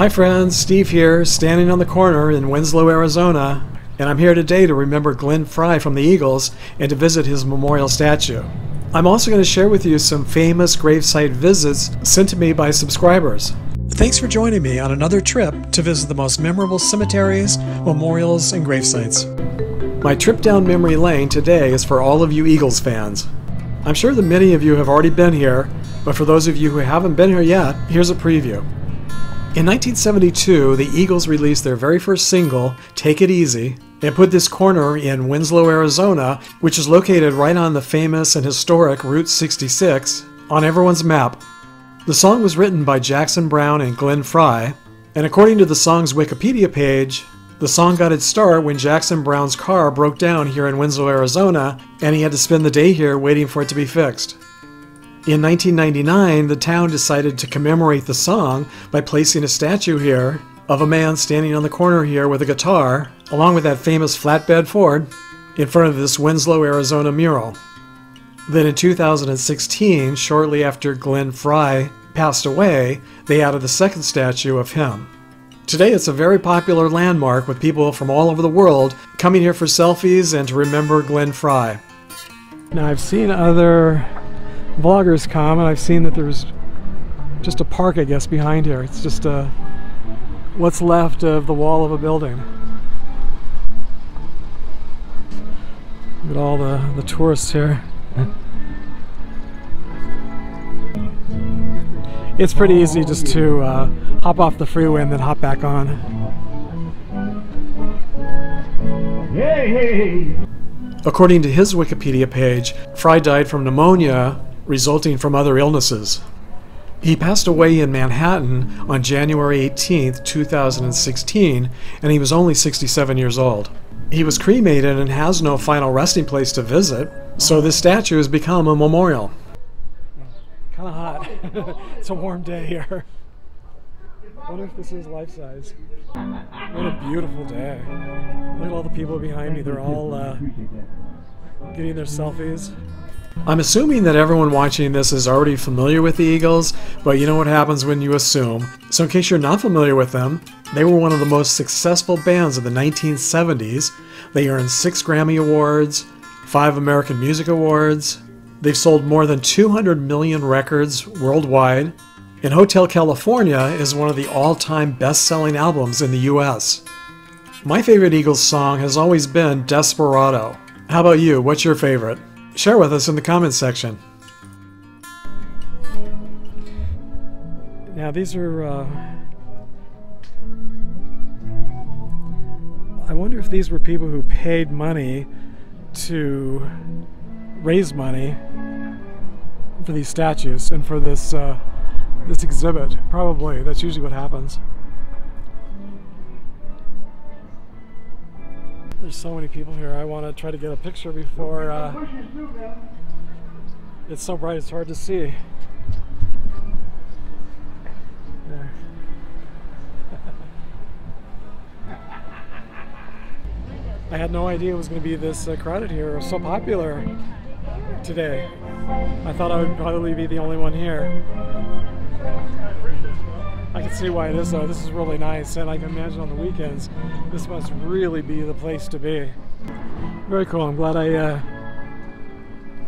Hi friends, Steve here, standing on the corner in Winslow, Arizona, and I'm here today to remember Glenn Frey from the Eagles and to visit his memorial statue. I'm also going to share with you some famous gravesite visits sent to me by subscribers. Thanks for joining me on another trip to visit the most memorable cemeteries, memorials, and gravesites. My trip down memory lane today is for all of you Eagles fans. I'm sure that many of you have already been here, but for those of you who haven't been here yet, here's a preview. In 1972, the Eagles released their very first single, Take It Easy, and put this corner in Winslow, Arizona, which is located right on the famous and historic Route 66, on everyone's map. The song was written by Jackson Browne and Glenn Frey, and according to the song's Wikipedia page, the song got its start when Jackson Browne's car broke down here in Winslow, Arizona, and he had to spend the day here waiting for it to be fixed. In 1999, the town decided to commemorate the song by placing a statue here of a man standing on the corner here with a guitar, along with that famous flatbed Ford, in front of this Winslow, Arizona mural. Then in 2016, shortly after Glenn Frey passed away, they added the second statue of him. Today it's a very popular landmark with people from all over the world coming here for selfies and to remember Glenn Frey. Now I've seen other vloggers come and I've seen that there's just a park I guess behind here. It's just a, uh, what's left of the wall of a building. Look at all the, the tourists here. it's pretty easy just to uh, hop off the freeway and then hop back on. According to his Wikipedia page, Frey died from pneumonia resulting from other illnesses. He passed away in Manhattan on January 18, 2016, and he was only 67 years old. He was cremated and has no final resting place to visit, so this statue has become a memorial. Kind of hot. it's a warm day here. I wonder if this is life size. What a beautiful day. Look at all the people behind me. They're all uh, getting their selfies. I'm assuming that everyone watching this is already familiar with the Eagles, but you know what happens when you assume. So, in case you're not familiar with them, they were one of the most successful bands of the 1970s. They earned six Grammy Awards, five American Music Awards. They've sold more than 200 million records worldwide. And Hotel California is one of the all time best selling albums in the US. My favorite Eagles song has always been Desperado. How about you? What's your favorite? Share with us in the comments section. Now these are, uh, I wonder if these were people who paid money to raise money for these statues and for this uh, this exhibit. Probably that's usually what happens. There's so many people here. I want to try to get a picture before uh, it's so bright it's hard to see. I had no idea it was going to be this uh, crowded here or so popular today. I thought I would probably be the only one here. I can see why it is though. This is really nice, and I can imagine on the weekends, this must really be the place to be. Very cool. I'm glad I uh,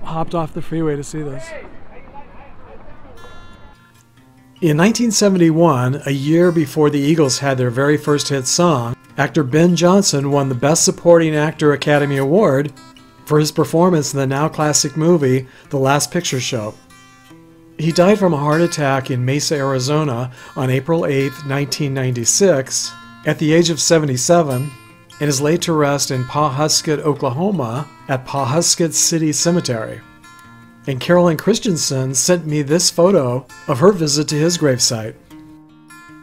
hopped off the freeway to see this. In 1971, a year before the Eagles had their very first hit song, actor Ben Johnson won the Best Supporting Actor Academy Award for his performance in the now classic movie The Last Picture Show. He died from a heart attack in Mesa, Arizona on April 8, 1996, at the age of 77, and is laid to rest in Pawhuska, Oklahoma at Pawhuska City Cemetery. And Carolyn Christensen sent me this photo of her visit to his gravesite.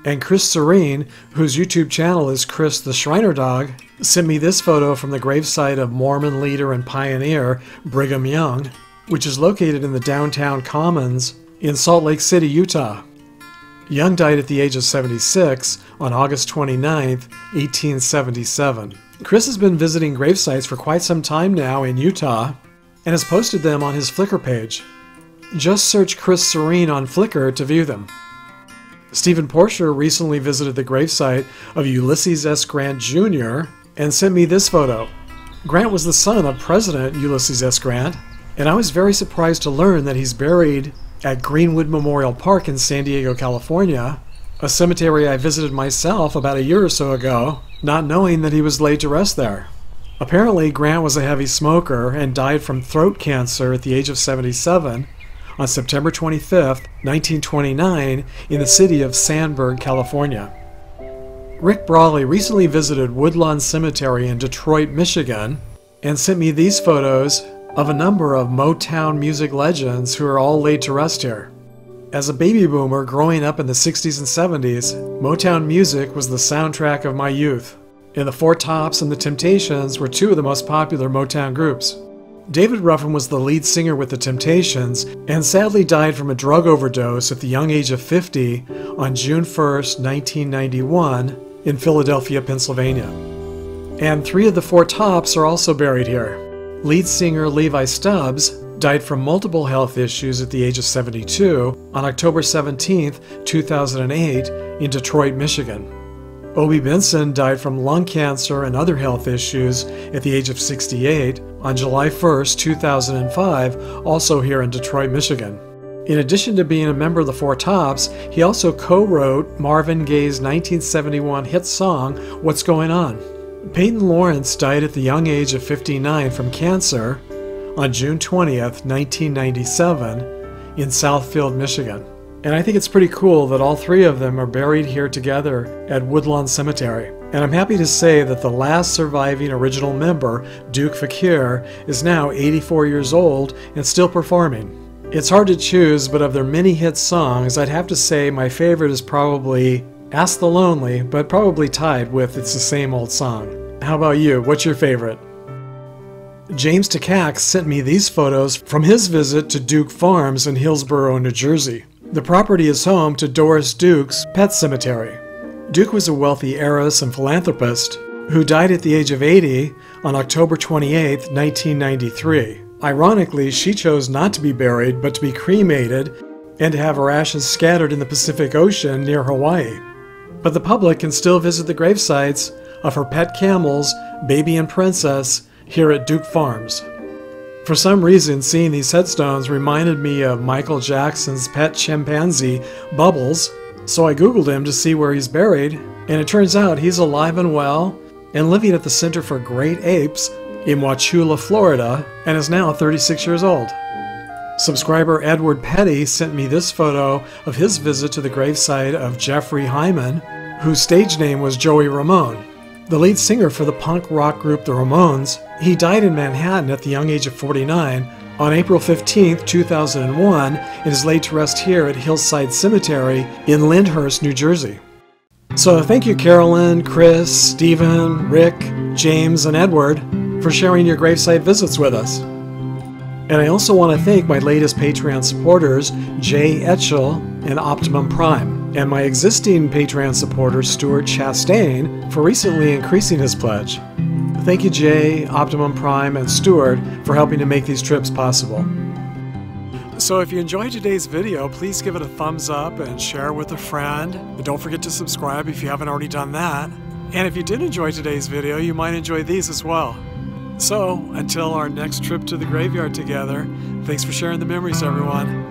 And Chris Serene, whose YouTube channel is Chris the Shriner Dog, sent me this photo from the gravesite of Mormon leader and pioneer Brigham Young, which is located in the downtown commons in Salt Lake City, Utah. Young died at the age of 76 on August 29, 1877. Chris has been visiting gravesites for quite some time now in Utah and has posted them on his Flickr page. Just search Chris Serene on Flickr to view them. Stephen Porcher recently visited the gravesite of Ulysses S. Grant Jr. and sent me this photo. Grant was the son of President Ulysses S. Grant, and I was very surprised to learn that he's buried at Greenwood Memorial Park in San Diego, California, a cemetery I visited myself about a year or so ago, not knowing that he was laid to rest there. Apparently, Grant was a heavy smoker and died from throat cancer at the age of 77 on September 25, 1929, in the city of Sandburg, California. Rick Brawley recently visited Woodlawn Cemetery in Detroit, Michigan, and sent me these photos of a number of Motown music legends who are all laid to rest here. As a baby boomer growing up in the 60s and 70s, Motown music was the soundtrack of my youth, and the Four Tops and the Temptations were two of the most popular Motown groups. David Ruffin was the lead singer with the Temptations and sadly died from a drug overdose at the young age of 50 on June 1, 1991, in Philadelphia, Pennsylvania. And three of the four tops are also buried here. Lead singer Levi Stubbs died from multiple health issues at the age of 72 on October 17, 2008, in Detroit, Michigan. Obie Benson died from lung cancer and other health issues at the age of 68 on July 1, 2005, also here in Detroit, Michigan. In addition to being a member of the Four Tops, he also co wrote Marvin Gaye's 1971 hit song, What's Going On? Payton Lawrence died at the young age of 59 from cancer on June 20th, 1997, in Southfield, Michigan. And I think it's pretty cool that all three of them are buried here together at Woodlawn Cemetery. And I'm happy to say that the last surviving original member, Duke Fakir, is now 84 years old and still performing. It's hard to choose, but of their many hit songs, I'd have to say my favorite is probably Ask the Lonely, but probably tied with It's the Same Old Song. How about you? What's your favorite? James Takacs sent me these photos from his visit to Duke Farms in Hillsborough, New Jersey. The property is home to Doris Duke's pet cemetery. Duke was a wealthy heiress and philanthropist who died at the age of 80 on October 28, 1993. Ironically, she chose not to be buried but to be cremated and to have her ashes scattered in the Pacific Ocean near Hawaii. But the public can still visit the gravesites of her pet camels, Baby and Princess, here at Duke Farms. For some reason, seeing these headstones reminded me of Michael Jackson's pet chimpanzee, Bubbles, so I googled him to see where he's buried, and it turns out he's alive and well and living at the Center for Great Apes in Wauchula, Florida, and is now 36 years old. Subscriber Edward Petty sent me this photo of his visit to the gravesite of Jeffrey Hyman, whose stage name was Joey Ramone. The lead singer for the punk rock group The Ramones, he died in Manhattan at the young age of 49 on April 15, 2001, and is laid to rest here at Hillside Cemetery in Lyndhurst, New Jersey. So thank you, Carolyn, Chris, Stephen, Rick, James, and Edward for sharing your gravesite visits with us. And I also want to thank my latest Patreon supporters, Jay Etchell and Optimum Prime and my existing Patreon supporter, Stuart Chastain, for recently increasing his pledge. Thank you, Jay, Optimum Prime, and Stuart for helping to make these trips possible. So if you enjoyed today's video, please give it a thumbs up and share with a friend. And don't forget to subscribe if you haven't already done that. And if you did enjoy today's video, you might enjoy these as well. So, until our next trip to the graveyard together, thanks for sharing the memories, everyone.